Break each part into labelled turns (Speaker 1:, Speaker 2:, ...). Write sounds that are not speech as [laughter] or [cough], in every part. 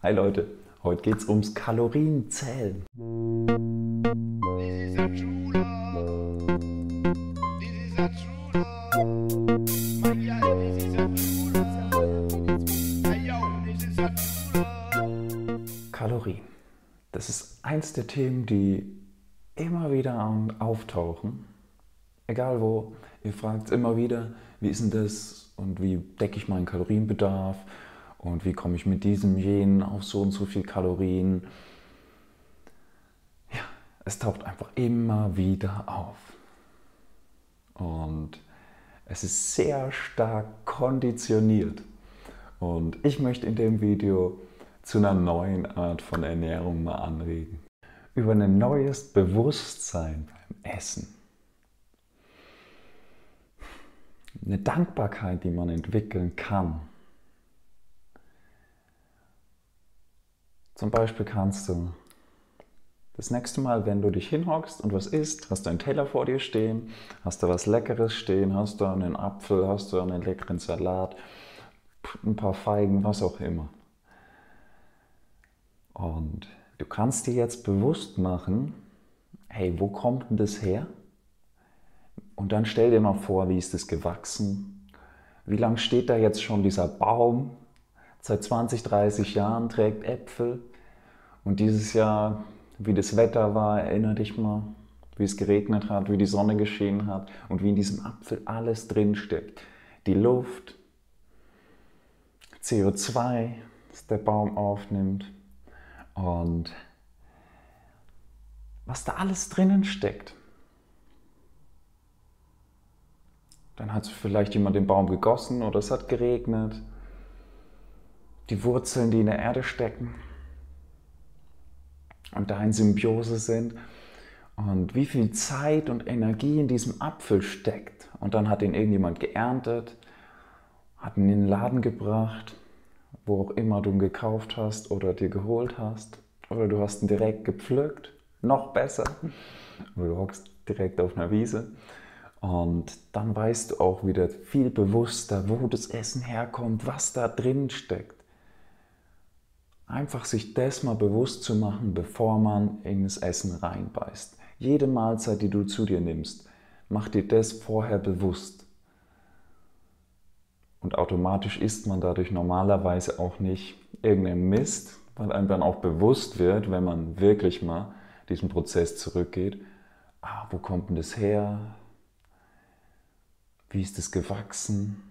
Speaker 1: Hi Leute, heute geht's ums Kalorienzählen. Kalorien. Das ist eins der Themen, die immer wieder auftauchen. Egal wo, ihr fragt immer wieder, wie ist denn das und wie decke ich meinen Kalorienbedarf und wie komme ich mit diesem, jenen auf so und so viel Kalorien. Ja, es taucht einfach immer wieder auf. Und es ist sehr stark konditioniert. Und ich möchte in dem Video zu einer neuen Art von Ernährung mal anregen. Über ein neues Bewusstsein beim Essen. Eine Dankbarkeit, die man entwickeln kann Zum Beispiel kannst du das nächste Mal, wenn du dich hinhockst und was isst, hast du einen Teller vor dir stehen, hast du was Leckeres stehen, hast du einen Apfel, hast du einen leckeren Salat, ein paar Feigen, was auch immer. Und du kannst dir jetzt bewusst machen, hey, wo kommt denn das her? Und dann stell dir mal vor, wie ist das gewachsen? Wie lange steht da jetzt schon dieser Baum? Seit 20, 30 Jahren trägt Äpfel. Und dieses Jahr, wie das Wetter war, erinnere dich mal, wie es geregnet hat, wie die Sonne geschienen hat und wie in diesem Apfel alles drinsteckt. Die Luft, CO2, das der Baum aufnimmt und was da alles drinnen steckt. Dann hat vielleicht jemand den Baum gegossen oder es hat geregnet. Die Wurzeln, die in der Erde stecken und da in Symbiose sind und wie viel Zeit und Energie in diesem Apfel steckt. Und dann hat ihn irgendjemand geerntet, hat ihn in den Laden gebracht, wo auch immer du ihn gekauft hast oder dir geholt hast. Oder du hast ihn direkt gepflückt, noch besser. Oder du hockst direkt auf einer Wiese. Und dann weißt du auch wieder viel bewusster, wo das Essen herkommt, was da drin steckt. Einfach sich das mal bewusst zu machen, bevor man in das Essen reinbeißt. Jede Mahlzeit, die du zu dir nimmst, mach dir das vorher bewusst. Und automatisch isst man dadurch normalerweise auch nicht irgendeinen Mist, weil einem dann auch bewusst wird, wenn man wirklich mal diesen Prozess zurückgeht, ah, wo kommt denn das her? Wie ist es gewachsen?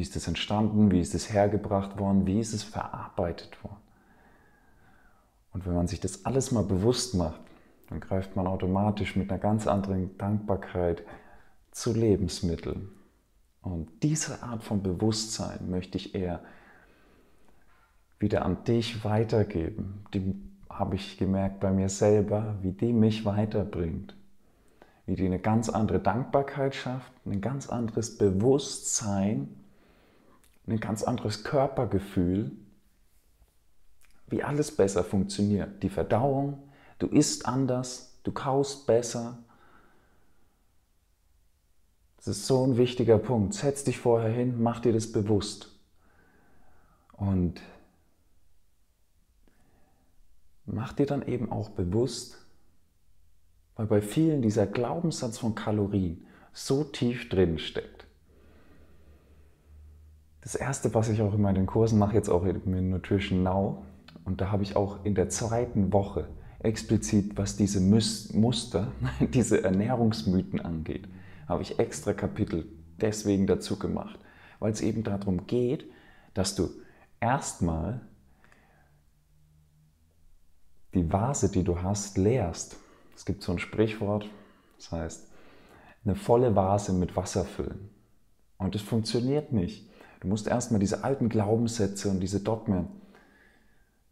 Speaker 1: Wie ist es entstanden? Wie ist es hergebracht worden? Wie ist es verarbeitet worden? Und wenn man sich das alles mal bewusst macht, dann greift man automatisch mit einer ganz anderen Dankbarkeit zu Lebensmitteln. Und diese Art von Bewusstsein möchte ich eher wieder an dich weitergeben. Die habe ich gemerkt bei mir selber, wie die mich weiterbringt. Wie die eine ganz andere Dankbarkeit schafft, ein ganz anderes Bewusstsein ein ganz anderes Körpergefühl, wie alles besser funktioniert. Die Verdauung, du isst anders, du kaust besser. Das ist so ein wichtiger Punkt. Setz dich vorher hin, mach dir das bewusst. Und mach dir dann eben auch bewusst, weil bei vielen dieser Glaubenssatz von Kalorien so tief drin steckt das erste, was ich auch in meinen Kursen mache, jetzt auch in Nutrition Now, und da habe ich auch in der zweiten Woche explizit, was diese Muster, [laughs] diese Ernährungsmythen angeht, habe ich extra Kapitel deswegen dazu gemacht, weil es eben darum geht, dass du erstmal die Vase, die du hast, leerst. Es gibt so ein Sprichwort, das heißt, eine volle Vase mit Wasser füllen. Und das funktioniert nicht. Du musst erstmal diese alten Glaubenssätze und diese Dogmen,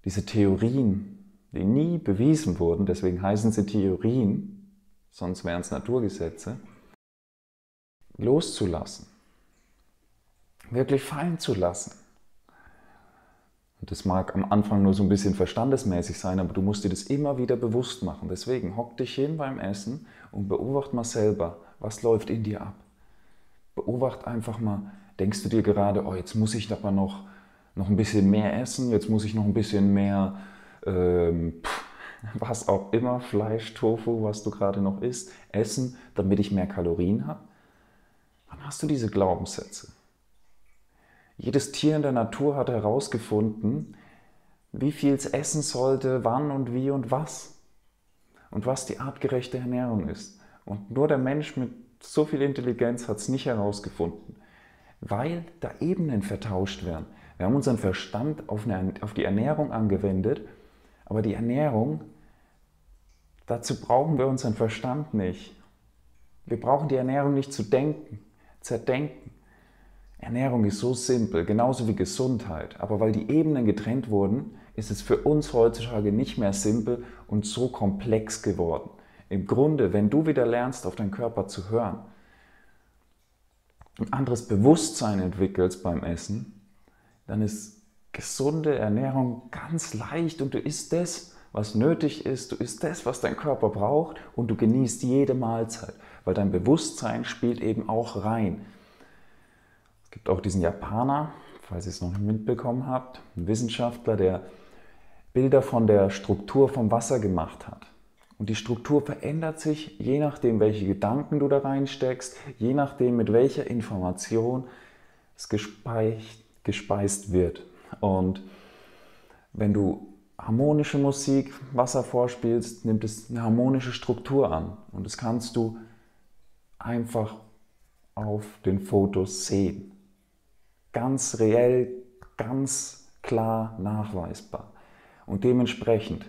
Speaker 1: diese Theorien, die nie bewiesen wurden, deswegen heißen sie Theorien, sonst wären es Naturgesetze, loszulassen, wirklich fallen zu lassen. Und das mag am Anfang nur so ein bisschen verstandesmäßig sein, aber du musst dir das immer wieder bewusst machen. Deswegen hock dich hin beim Essen und beobacht mal selber, was läuft in dir ab. Beobacht einfach mal, denkst du dir gerade, oh, jetzt muss ich aber noch noch ein bisschen mehr essen, jetzt muss ich noch ein bisschen mehr, ähm, was auch immer, Fleisch, Tofu, was du gerade noch isst, essen, damit ich mehr Kalorien habe. Wann hast du diese Glaubenssätze? Jedes Tier in der Natur hat herausgefunden, wie viel es essen sollte, wann und wie und was. Und was die artgerechte Ernährung ist. Und nur der Mensch mit so viel Intelligenz hat es nicht herausgefunden, weil da Ebenen vertauscht werden. Wir haben unseren Verstand auf, eine, auf die Ernährung angewendet, aber die Ernährung, dazu brauchen wir unseren Verstand nicht. Wir brauchen die Ernährung nicht zu denken, zerdenken. Ernährung ist so simpel, genauso wie Gesundheit. Aber weil die Ebenen getrennt wurden, ist es für uns heutzutage nicht mehr simpel und so komplex geworden. Im Grunde, wenn du wieder lernst, auf deinen Körper zu hören, ein anderes Bewusstsein entwickelst beim Essen, dann ist gesunde Ernährung ganz leicht und du isst das, was nötig ist, du isst das, was dein Körper braucht und du genießt jede Mahlzeit, weil dein Bewusstsein spielt eben auch rein. Es gibt auch diesen Japaner, falls ihr es noch nicht mitbekommen habt, ein Wissenschaftler, der Bilder von der Struktur vom Wasser gemacht hat. Und die Struktur verändert sich, je nachdem, welche Gedanken du da reinsteckst, je nachdem, mit welcher Information es gespeist gespeist wird. Und wenn du harmonische Musik, Wasser vorspielst, nimmt es eine harmonische Struktur an. Und das kannst du einfach auf den Fotos sehen. Ganz reell, ganz klar nachweisbar. Und dementsprechend,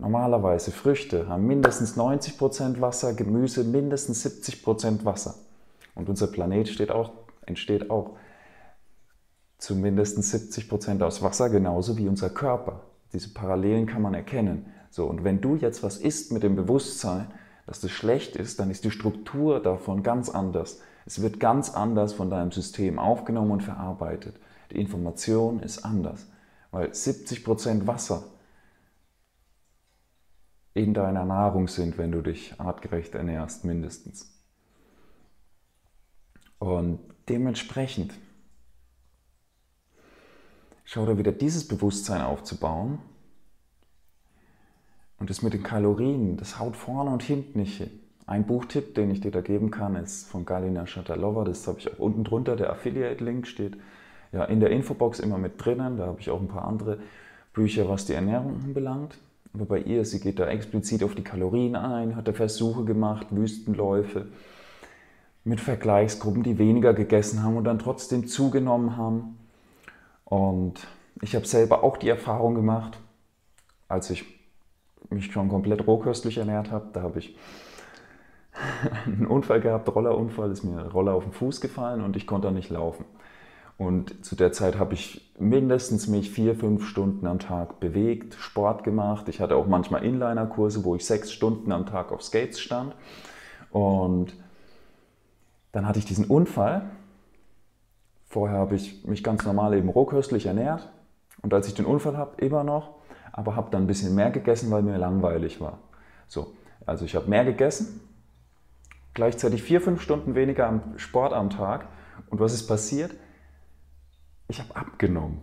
Speaker 1: normalerweise Früchte haben mindestens 90% Wasser, Gemüse mindestens 70% Wasser. Und unser Planet auch, entsteht auch zu mindestens 70 Prozent aus Wasser, genauso wie unser Körper. Diese Parallelen kann man erkennen. So, und wenn du jetzt was isst mit dem Bewusstsein, dass das schlecht ist, dann ist die Struktur davon ganz anders. Es wird ganz anders von deinem System aufgenommen und verarbeitet. Die Information ist anders, weil 70 Prozent Wasser in deiner Nahrung sind, wenn du dich artgerecht ernährst, mindestens. Und dementsprechend Schau da wieder dieses Bewusstsein aufzubauen. Und das mit den Kalorien, das haut vorne und hinten nicht hin. Ein Buchtipp, den ich dir da geben kann, ist von Galina Shatalova. Das habe ich auch unten drunter. Der Affiliate-Link steht ja in der Infobox immer mit drinnen. Da habe ich auch ein paar andere Bücher, was die Ernährung anbelangt. Aber bei ihr, sie geht da explizit auf die Kalorien ein, hat da Versuche gemacht, Wüstenläufe mit Vergleichsgruppen, die weniger gegessen haben und dann trotzdem zugenommen haben. Und ich habe selber auch die Erfahrung gemacht, als ich mich schon komplett rohköstlich ernährt habe, da habe ich [laughs] einen Unfall gehabt, Rollerunfall, ist mir Roller auf den Fuß gefallen und ich konnte da nicht laufen. Und zu der Zeit habe ich mindestens mich vier, fünf Stunden am Tag bewegt, Sport gemacht. Ich hatte auch manchmal Inliner-Kurse, wo ich sechs Stunden am Tag auf Skates stand. Und dann hatte ich diesen Unfall Vorher habe ich mich ganz normal eben rohköstlich ernährt und als ich den Unfall habe, immer noch, aber habe dann ein bisschen mehr gegessen, weil mir langweilig war. So, also ich habe mehr gegessen, gleichzeitig vier, fünf Stunden weniger Sport am Tag und was ist passiert? Ich habe abgenommen.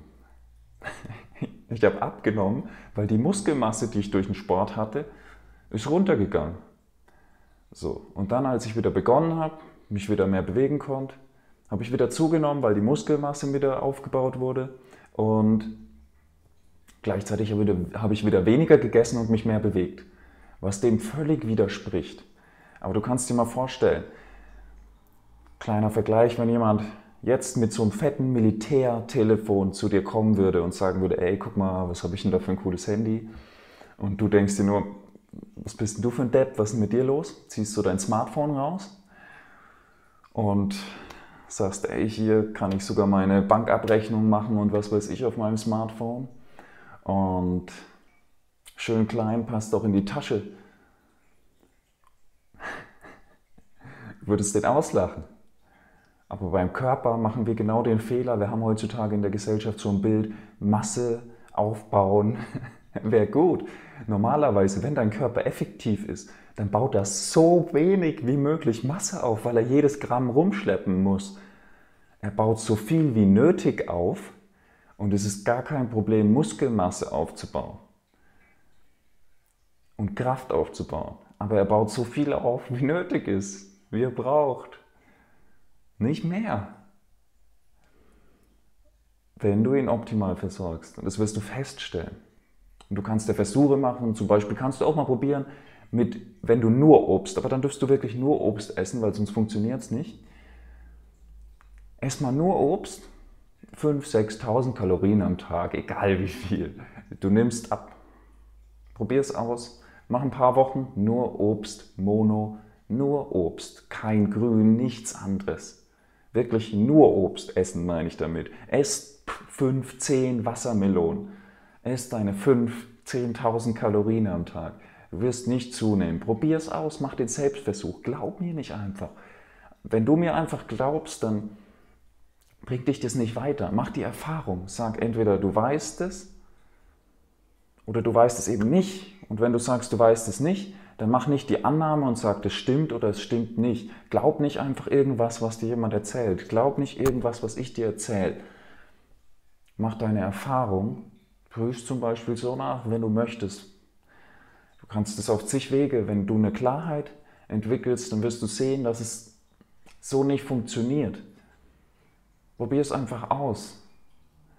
Speaker 1: Ich habe abgenommen, weil die Muskelmasse, die ich durch den Sport hatte, ist runtergegangen. So, und dann, als ich wieder begonnen habe, mich wieder mehr bewegen konnte, habe ich wieder zugenommen, weil die Muskelmasse wieder aufgebaut wurde und gleichzeitig habe ich wieder weniger gegessen und mich mehr bewegt, was dem völlig widerspricht. Aber du kannst dir mal vorstellen, kleiner Vergleich, wenn jemand jetzt mit so einem fetten Militärtelefon zu dir kommen würde und sagen würde, ey, guck mal, was habe ich denn da für ein cooles Handy? Und du denkst dir nur, was bist denn du für ein Depp, was ist denn mit dir los? Ziehst du dein Smartphone raus und sagst, ey, hier kann ich sogar meine Bankabrechnung machen und was weiß ich auf meinem Smartphone. Und schön klein, passt auch in die Tasche. [laughs] Würdest den auslachen. Aber beim Körper machen wir genau den Fehler. Wir haben heutzutage in der Gesellschaft so ein Bild, Masse aufbauen [laughs] wäre gut. Normalerweise, wenn dein Körper effektiv ist, dann baut er so wenig wie möglich Masse auf, weil er jedes Gramm rumschleppen muss. Er baut so viel wie nötig auf Und es ist gar kein Problem, Muskelmasse aufzubauen und Kraft aufzubauen. Aber er baut so viel auf, wie nötig ist, wie er braucht. Nicht mehr. Wenn du ihn optimal versorgst, und das wirst du feststellen. Und du kannst ja Versuche machen, zum Beispiel kannst du auch mal probieren, mit, wenn du nur Obst, aber dann dürfst du wirklich nur Obst essen, weil sonst funktioniert es nicht. Ess mal nur Obst, 5.000, 6.000 Kalorien am Tag, egal wie viel. Du nimmst ab. Probier es aus. Mach ein paar Wochen nur Obst, Mono, nur Obst, kein Grün, nichts anderes. Wirklich nur Obst essen, meine ich damit. Ess 5, 10 Wassermelonen. Ess deine 5, 10.000 Kalorien am Tag. Du wirst nicht zunehmen. Probier es aus, mach den Selbstversuch. Glaub mir nicht einfach. Wenn du mir einfach glaubst, dann bringt dich das nicht weiter. Mach die Erfahrung. Sag entweder du weißt es oder du weißt es eben nicht. Und wenn du sagst, du weißt es nicht, dann mach nicht die Annahme und sag, das stimmt oder es stimmt nicht. Glaub nicht einfach irgendwas, was dir jemand erzählt. Glaub nicht irgendwas, was ich dir erzähle. Mach deine Erfahrung. Prüf zum Beispiel so nach, wenn du möchtest. Du kannst es auf zig Wege. Wenn du eine Klarheit entwickelst, dann wirst du sehen, dass es so nicht funktioniert. Probier es einfach aus.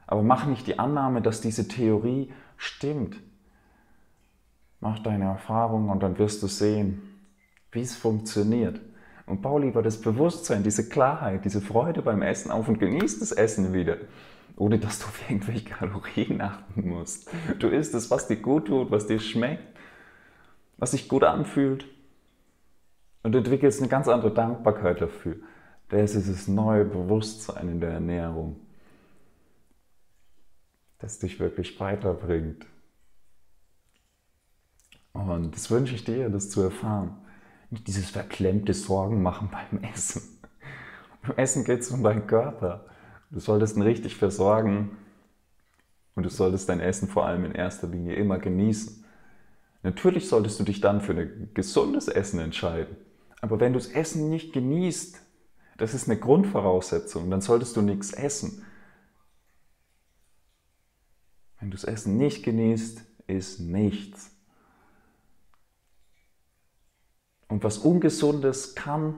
Speaker 1: Aber mach nicht die Annahme, dass diese Theorie stimmt. Mach deine Erfahrung und dann wirst du sehen, wie es funktioniert. Und bau lieber das Bewusstsein, diese Klarheit, diese Freude beim Essen auf und genieß das Essen wieder. Ohne dass du auf irgendwelche Kalorien achten musst. Du isst es, was dir gut tut, was dir schmeckt, was sich gut anfühlt. Und du entwickelst eine ganz andere Dankbarkeit dafür. Das ist das neue Bewusstsein in der Ernährung, das dich wirklich weiterbringt. Und das wünsche ich dir, das zu erfahren. Nicht dieses verklemmte Sorgen machen beim [laughs] Essen. Beim Essen geht es um deinen Körper. Du solltest ihn richtig versorgen und du solltest dein Essen vor allem in erster Linie immer genießen. Natürlich solltest du dich dann für ein gesundes Essen entscheiden. Aber wenn du das Essen nicht genießt, das ist eine Grundvoraussetzung, dann solltest du nichts essen. Wenn du das Essen nicht genießt, ist nichts. Und was Ungesundes kann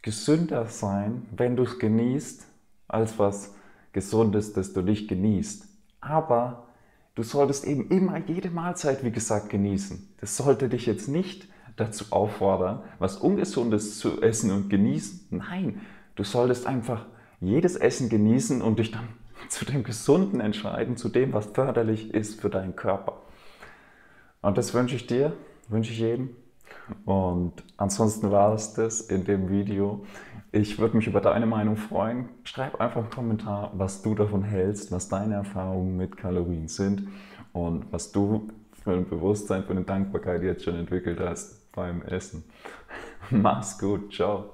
Speaker 1: gesünder sein, wenn du es genießt, als was Gesundes, das du nicht genießt. Aber du solltest eben immer jede Mahlzeit, wie gesagt, genießen. Das sollte dich jetzt nicht dazu auffordern, was Ungesundes zu essen und genießen. Nein, du solltest einfach jedes Essen genießen und dich dann [laughs] zu dem Gesunden entscheiden, zu dem, was förderlich ist für deinen Körper. Und das wünsche ich dir wünsche ich jedem. Und ansonsten war es das in dem Video. Ich würde mich über deine Meinung freuen. Schreib einfach einen Kommentar, was du davon hältst, was deine Erfahrungen mit Kalorien sind und was du für ein Bewusstsein, für eine Dankbarkeit jetzt schon entwickelt hast beim Essen. [laughs] Mach's gut, ciao.